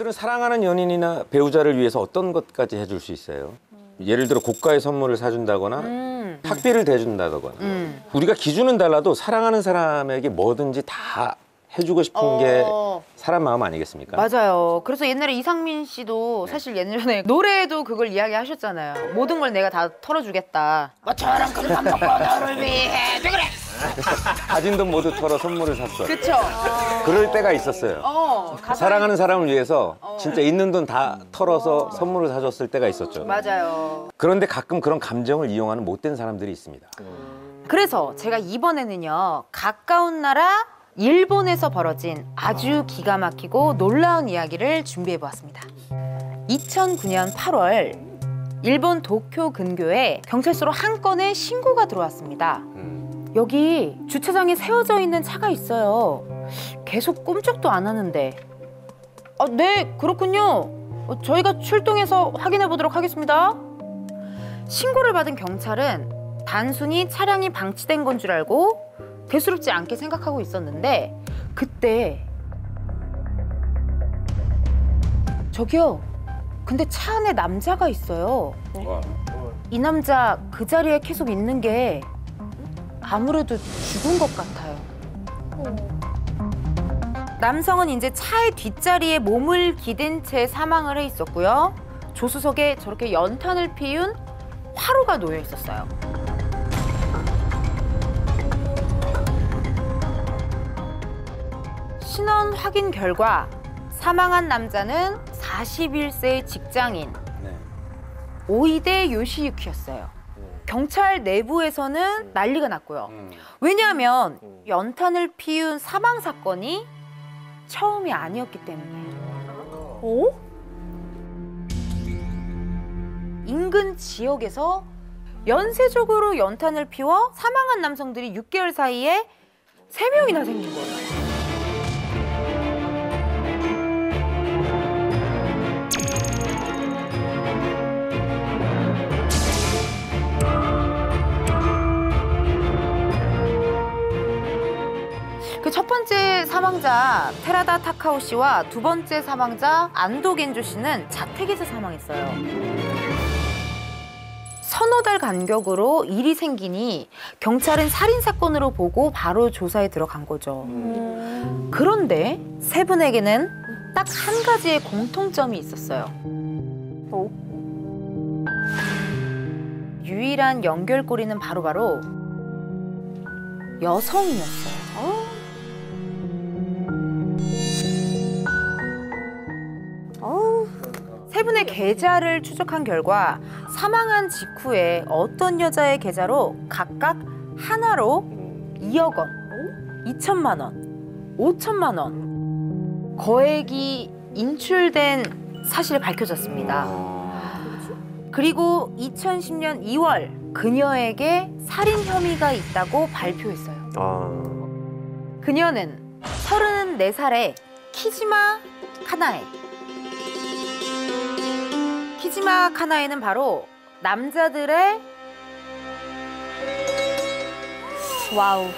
여러분들은 사랑하는 연인이나 배우자를 위해서 어떤 것까지 해줄 수 있어요? 예를 들어 고가의 선물을 사준다거나 음. 학비를 대준다거나 음. 우리가 기준은 달라도 사랑하는 사람에게 뭐든지 다 해주고 싶은 게 어. 사람 마음 아니겠습니까? 맞아요. 그래서 옛날에 이상민 씨도 사실 예전에 노래에도 그걸 이야기하셨잖아요. 모든 걸 내가 다 털어주겠다. 뭐처럼 큰밥 먹고 너를 위해 왜 그래? 가진 돈 모두 털어 선물을 샀어요. 그쵸? 그럴 때가 있었어요. 어, 가사- 사랑하는 사람을 위해서 진짜 있는 돈 다 털어서 선물을 사줬을 때가 있었죠. 맞아요. 그런데 가끔 그런 감정을 이용하는 못된 사람들이 있습니다. 그래서 제가 이번에는요 가까운 나라 일본에서 벌어진 아주 기가 막히고 놀라운 이야기를 준비해 보았습니다. 2009년 8월 일본 도쿄 근교에 경찰서로 한 건의 신고가 들어왔습니다. 음. 여기 주차장에 세워져 있는 차가 있어요. 계속 꼼짝도 안 하는데. 아, 네, 그렇군요. 어, 저희가 출동해서 확인해 보도록 하겠습니다. 신고를 받은 경찰은 단순히 차량이 방치된 건 줄 알고 대수롭지 않게 생각하고 있었는데 그때 저기요. 근데 차 안에 남자가 있어요. 이 남자 그 자리에 계속 있는 게 아무래도 죽은 것 같아요. 남성은 이제 차의 뒷자리에 몸을 기댄 채 사망을 해 있었고요. 조수석에 저렇게 연탄을 피운 화로가 놓여 있었어요. 신원 확인 결과 사망한 남자는 41세 직장인 네. 오이대 요시유키였어요. 경찰 내부에서는 난리가 났고요. 음. 왜냐하면 연탄을 피운 사망 사건이 처음이 아니었기 때문이에요. 어? 인근 지역에서 연쇄적으로 연탄을 피워 사망한 남성들이 6개월 사이에 세명이나 생긴 거예요. 번째 사망자 테라다 타카오 씨와 두 번째 사망자 안도 겐조 씨는 자택에서 사망했어요. 서너 달 간격으로 일이 생기니 경찰은 살인 사건으로 보고 바로 조사에 들어간 거죠. 그런데 세 분에게는 딱 한 가지의 공통점이 있었어요. 어? 유일한 연결고리는 바로바로 여성이었어요. 세 분의 계좌를 추적한 결과 사망한 직후에 어떤 여자의 계좌로 각각 하나로 2억 원, 2천만 원, 5천만 원 거액이 인출된 사실이 밝혀졌습니다. 그리고 2010년 2월 그녀에게 살인 혐의가 있다고 발표했어요. 아, 그녀는 34살의 키지마 카나에. 키지마 카나에는 바로 남자들의 와우.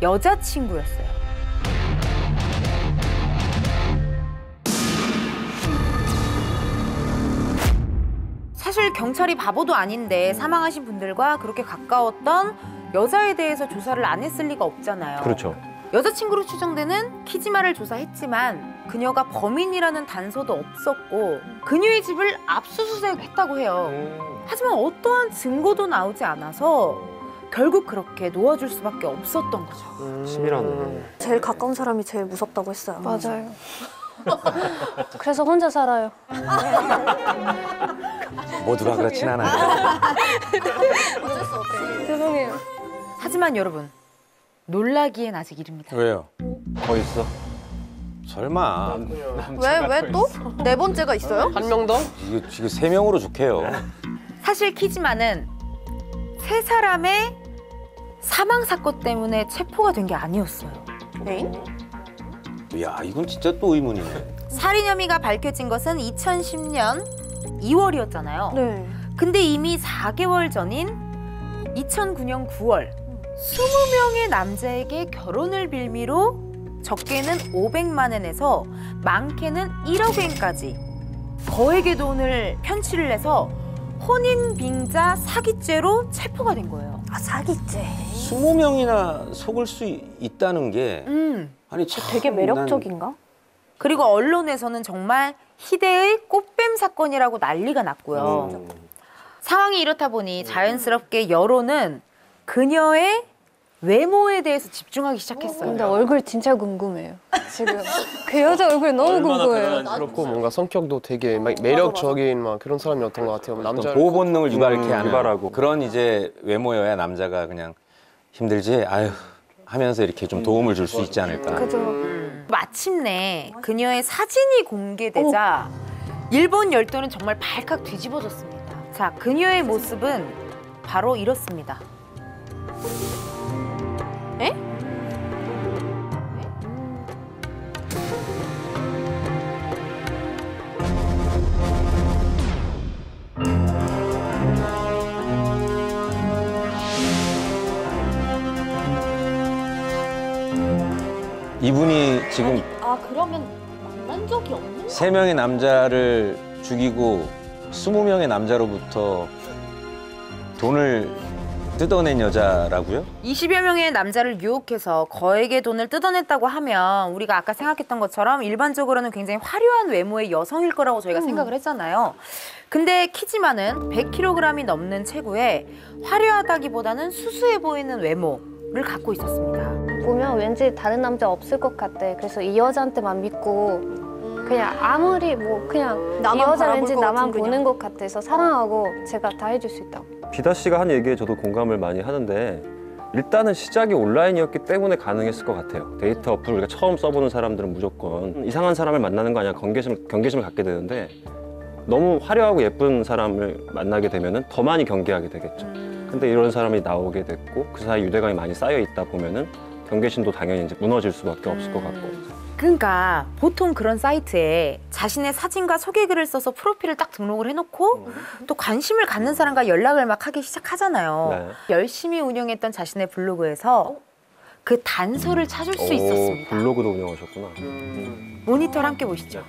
여자친구였어요. 사실 경찰이 바보도 아닌데 사망하신 분들과 그렇게 가까웠던 여자에 대해서 조사를 안 했을 리가 없잖아요. 그렇죠. 여자친구로 추정되는 키지마를 조사했지만 그녀가 범인이라는 단서도 없었고 그녀의 집을 압수수색했다고 해요. 하지만 어떠한 증거도 나오지 않아서 결국 그렇게 놓아줄 수밖에 없었던 거죠. 치밀하네. 제일 가까운 사람이 제일 무섭다고 했어요. 맞아요. 그래서 혼자 살아요. 모두가 그렇진 않아요. 죄송해요. 하지만 여러분 놀라기엔 아직 이릅니다. 왜요? 더 있어. 설마 왜, 왜 또? 네 번째가 있어요? 한 명 더? 이거 지금 세 명으로 좋게요. 사실 키지마는 세 사람의 사망 사건 때문에 체포가 된 게 아니었어요. 에잉? 야 이건 진짜 또 의문이네. 살인 혐의가 밝혀진 것은 2010년 2월이었잖아요. 네. 근데 이미 4개월 전인 2009년 9월 20명의 남자에게 결혼을 빌미로 적게는 500만 원에서 많게는 1억 원까지 거액의 돈을 편취를 해서 혼인 빙자 사기죄로 체포가 된 거예요. 아 사기죄. 20명이나 속을 수 이- 있다는 게 음. 아니 참 되게 난 매력적인가? 그리고 언론에서는 정말 희대의 꽃뱀 사건이라고 난리가 났고요. 음. 상황이 이렇다 보니 자연스럽게 여론은 그녀의 외모에 대해서 집중하기 시작했어요. 근데 얼굴 진짜 궁금해요. 지금 그 여자 얼굴 너무 궁금해요. 그렇고 뭔가 성격도 되게 막 매력적인 막 그런 사람이었던 것 같아요. 남자 보호 본능을 유발케 음, 하는 유발하고. 그런 이제 외모여야 남자가 그냥 힘들지 아유 하면서 이렇게 좀 도움을 줄 수 있지 않을까. 그죠. 마침내 그녀의 사진이 공개되자 일본 열도는 정말 발칵 뒤집어졌습니다. 자, 그녀의 모습은 바로 이렇습니다. 에? 이분이 지금 아 그러면 만난 적이 없는? 세 명의 남자를 죽이고 스무 명의 남자로부터 돈을 뜯어낸 여자라고요? 20여 명의 남자를 유혹해서 거액의 돈을 뜯어냈다고 하면 우리가 아까 생각했던 것처럼 일반적으로는 굉장히 화려한 외모의 여성일 거라고 저희가 생각을 했잖아요. 근데 키지만은 100kg이 넘는 체구에 화려하다기보다는 수수해 보이는 외모를 갖고 있었습니다. 보면 왠지 다른 남자 없을 것 같아. 그래서 이 여자한테만 믿고 그냥 아무리 뭐 그냥 이 여자 왠지 것 나만. 보는 것 같아서 사랑하고 제가 다 해줄 수 있다고. 비다 씨가 한 얘기에 저도 공감을 많이 하는데 일단은 시작이 온라인이었기 때문에 가능했을 것 같아요. 데이터 어플 우리가 처음 써보는 사람들은 무조건 이상한 사람을 만나는 거 아니야 경계심 경계심을 갖게 되는데 너무 화려하고 예쁜 사람을 만나게 되면은 더 많이 경계하게 되겠죠. 근데 이런 사람이 나오게 됐고 그 사이 유대감이 많이 쌓여 있다 보면은 경계심도 당연히 이제 무너질 수밖에 없을 것 같고. 그러니까 보통 그런 사이트에 자신의 사진과 소개글을 써서 프로필을 딱 등록을 해놓고 또 관심을 갖는 사람과 연락을 막 하기 시작하잖아요. 네. 열심히 운영했던 자신의 블로그에서 그 단서를 찾을 수 오, 있었습니다. 블로그도 운영하셨구나. 모니터를 함께 보시죠.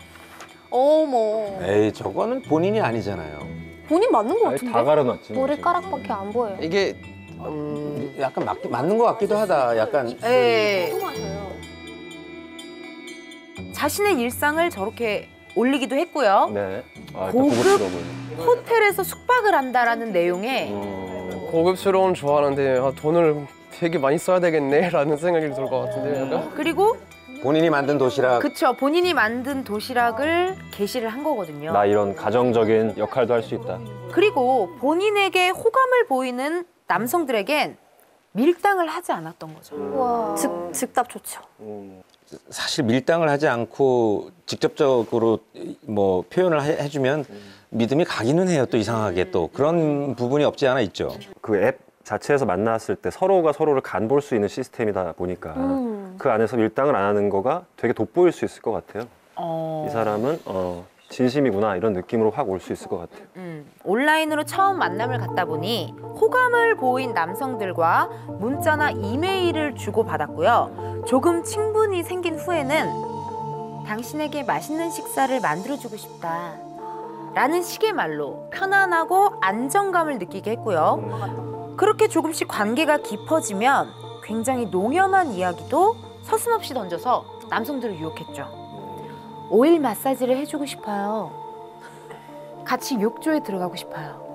어머. 에이 저거는 본인이 아니잖아요. 본인 맞는 것 같은데? 다 가려놨지. 뭐 머리카락밖에 안 보여요. 이게 음, 약간 맞, 맞는 것 같기도 하다. 약간 예. 자신의 일상을 저렇게 올리기도 했고요. 네. 아, 일단 고급? 고급스러워 보여. 호텔에서 숙박을 한다라는 내용의 음. 고급스러운 좋아하는데 아, 돈을 되게 많이 써야 되겠네라는 생각이 들 것 같은데 약간 그리고 본인이 만든 도시락 그쵸 본인이 만든 도시락을 게시를 한 거거든요. 나 이런 가정적인 역할도 할 수 있다. 그리고 본인에게 호감을 보이는 남성들에겐 밀당을 하지 않았던 거죠. 와. 즉 즉답 좋죠. 사실 밀당을 하지 않고 직접적으로 뭐 표현을 해- 해주면 믿음이 가기는 해요. 또 이상하게 또 그런 부분이 없지 않아 있죠. 그 앱 자체에서 만났을 때 서로가 서로를 간볼 수 있는 시스템이다 보니까 음. 그 안에서 밀당을 안 하는 거가 되게 돋보일 수 있을 것 같아요. 어, 이 사람은 어, 진심이구나 이런 느낌으로 확 올 수 있을 것 같아요. 음, 온라인으로 처음 만남을 갖다 보니 호감을 보인 남성들과 문자나 이메일을 주고 받았고요. 조금 친분이 생긴 후에는 당신에게 맛있는 식사를 만들어주고 싶다. 라는 식의 말로 편안하고 안정감을 느끼게 했고요. 그렇게 조금씩 관계가 깊어지면 굉장히 농염한 이야기도 서슴없이 던져서 남성들을 유혹했죠. 오일 마사지를 해주고 싶어요. 같이 욕조에 들어가고 싶어요.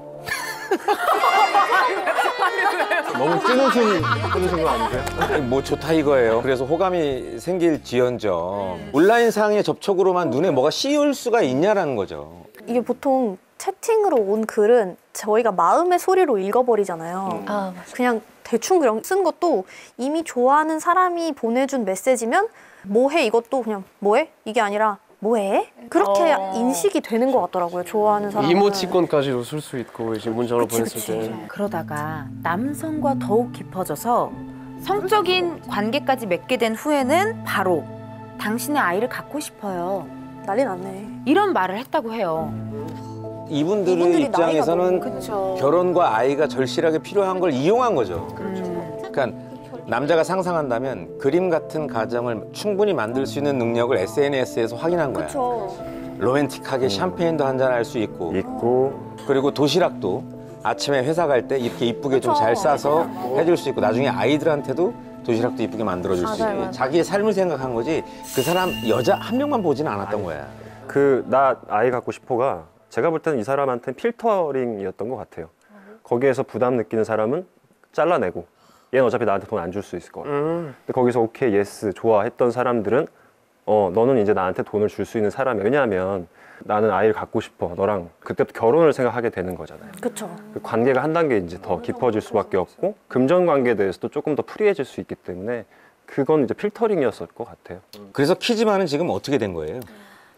너무 찐웃음 끊으신 거 아니세요? 뭐 좋다 이거예요. 그래서 호감이 생길지언정 온라인 상의 접촉으로만 눈에 뭐가 씌울 수가 있냐라는 거죠. 이게 보통 채팅으로 온 글은 저희가 마음의 소리로 읽어버리잖아요. 아 맞아. 그냥 대충 그냥 쓴 것도 이미 좋아하는 사람이 보내준 메시지면 뭐해 이것도 그냥 뭐해 이게 아니라 뭐해 그렇게 어. 인식이 되는 것 같더라고요. 좋아하는 사람 이모티콘까지도 쓸 수 있고 이제 문자로 그치, 보냈을 그치. 때 그러다가 남성과 더욱 깊어져서 성적인 관계까지 맺게 된 후에는 바로 당신의 아이를 갖고 싶어요. 난리 났네. 이런 말을 했다고 해요. 이분들의 입장에서는 그렇죠. 결혼과 아이가 절실하게 필요한 걸 이용한 거죠. 음, 그러니까 남자가 상상한다면 그림 같은 가정을 충분히 만들 수 있는 능력을 SNS에서 확인한 거야. 그쵸. 로맨틱하게 샴페인도 한잔 할 수 있고 있고 그리고 도시락도 아침에 회사 갈 때 이렇게 이쁘게 좀 잘. 싸서 해줄 수 있고 나중에 아이들한테도 도시락도 이쁘게 만들어줄 수 맞아요, 있고. 자기의 삶을 생각한 거지 그 사람 여자 한 명만 보지는 않았던 거야. 그 나 아이 갖고 싶어가 제가 볼 때는 이 사람한테는 필터링이었던 것 같아요. 거기에서 부담 느끼는 사람은 잘라내고 얘는 어차피 나한테 돈 안 줄 수 있을 것 같아. 음. 근데 거기서 오케이 yes 좋아 했던 사람들은 어 너는 이제 나한테 돈을 줄 수 있는 사람이야. 왜냐하면 나는 아이를 갖고 싶어. 너랑 그때부터 결혼을 생각하게 되는 거잖아요. 그쵸. 그 관계가 한 단계 이제 더 깊어질 수밖에 없고 금전 관계에 대해서도 조금 더 free해질 수 있기 때문에 그건 이제 필터링이었을 것 같아요. 그래서 키즈만은 지금 어떻게 된 거예요?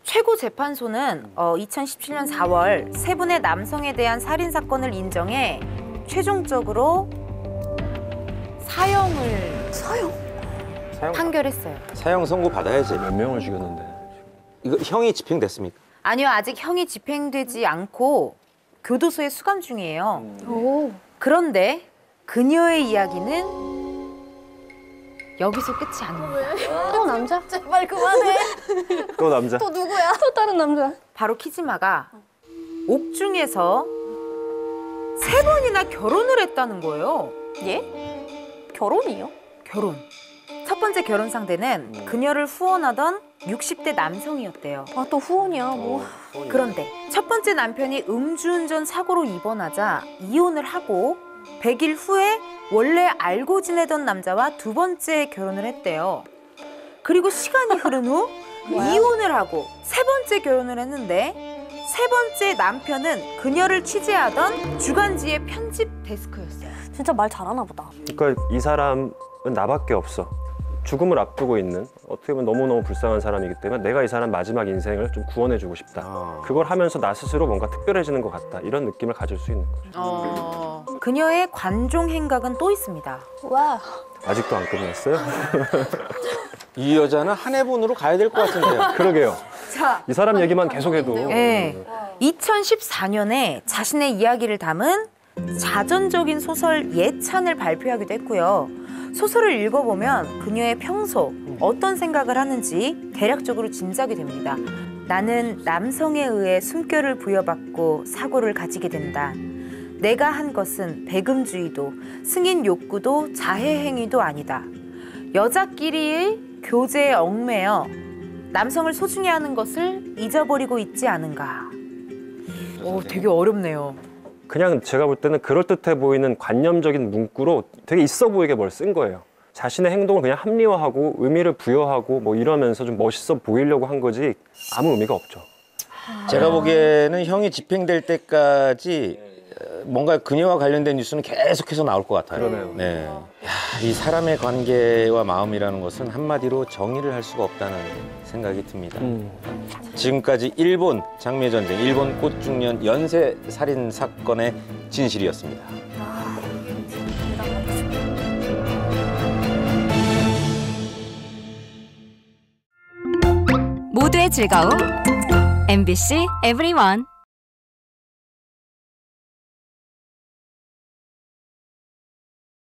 최고 재판소는 어, 2017년 4월 세 분의 남성에 대한 살인 사건을 인정해 최종적으로 사형을 사형. 판결했어요. 사형 선고 받아야지. 몇 명을 죽였는데 이거 형이 집행됐습니까? 아니요, 아직 형이 집행되지 않고 교도소에 수감 중이에요. 오. 그런데 그녀의 이야기는 여기서 끝이 아닙니다. 또 남자? 제발 그만해. 또 남자 또 누구야? 또 다른 남자? 바로 키즈마가 옥중에서 세 번이나 결혼을 했다는 거예요. 예? 결혼이요? 결혼. 첫 번째 결혼 상대는 그녀를 후원하던 60대 남성이었대요. 아 또 후원이야 뭐. 그런데 첫 번째 남편이 음주운전 사고로 입원하자 이혼을 하고 100일 후에 원래 알고 지내던 남자와 두 번째 결혼을 했대요. 그리고 시간이 흐른 후 이혼을 하고 세 번째 결혼을 했는데 세 번째 남편은 그녀를 취재하던 주간지의 편집 데스크였어요. 진짜 말 잘하나 보다. 그러니까 이 사람은 나밖에 없어. 죽음을 앞두고 있는 어떻게 보면 너무너무 불쌍한 사람이기 때문에 내가 이 사람 마지막 인생을 좀 구원해주고 싶다. 아. 그걸 하면서 나 스스로 뭔가 특별해지는 것 같다. 이런 느낌을 가질 수 있는 거죠. 어. 그녀의 관종 행각은 또 있습니다. 와. 아직도 안 끝났어요? 이 여자는 한 해분으로 가야 될 것 같은데요. 그러게요. 자, 이 사람 얘기만 계속해도 네. 2014년에 자신의 이야기를 담은 자전적인 소설 예찬을 발표하기도 했고요. 소설을 읽어보면 그녀의 평소 어떤 생각을 하는지 대략적으로 짐작이 됩니다. 나는 남성에 의해 숨결을 부여받고 사고를 가지게 된다. 내가 한 것은 배금주의도 승인 욕구도 자해 행위도 아니다. 여자끼리의 교제에 얽매여 남성을 소중히 하는 것을 잊어버리고 있지 않은가. 오, 되게 어렵네요. 그냥 제가 볼 때는 그럴듯해 보이는 관념적인 문구로 되게 있어 보이게 뭘 쓴 거예요. 자신의 행동을 그냥 합리화하고 의미를 부여하고 뭐 이러면서 좀 멋있어 보이려고 한 거지 아무 의미가 없죠. 제가 보기에는 형이 집행될 때까지 어, 뭔가 그녀와 관련된 뉴스는 계속해서 나올 것 같아요. 그러네요. 네. 야, 이 사람의 관계와 마음이라는 것은 한마디로 정의를 할 수가 없다는 생각이 듭니다. 지금까지 일본 장미 전쟁, 일본 꽃중년 연쇄 살인 사건의 진실이었습니다. 모두의 즐거움 MBC EVERYONE